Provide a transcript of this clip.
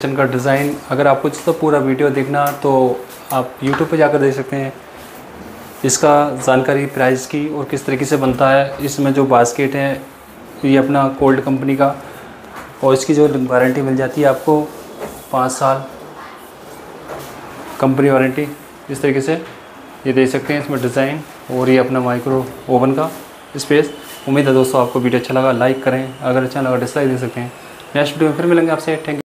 Kitchen का design अगर आपको तो इसका पूरा वीडियो देखना तो आप यूट्यूब पे जाकर देख सकते हैं। इसका जानकारी प्राइस की और किस तरीके से बनता है, इसमें जो बास्केट है, ये अपना कोल्ड कंपनी का, और इसकी जो वारंटी मिल जाती है आपको, पाँच साल कंपनी वारंटी इस तरीके से ये देख सकते हैं इसमें डिज़ाइन और ये अपना माइक्रो ओवन का स्पेस उम्मीद है दोस्तों, आपको वीडियो अच्छा लगा लाइक करें। अगर अच्छा लगा डिसलाइक दे सकते हैं। नेक्स्ट वीडियो में फिर मिलेंगे आपसे। Thank you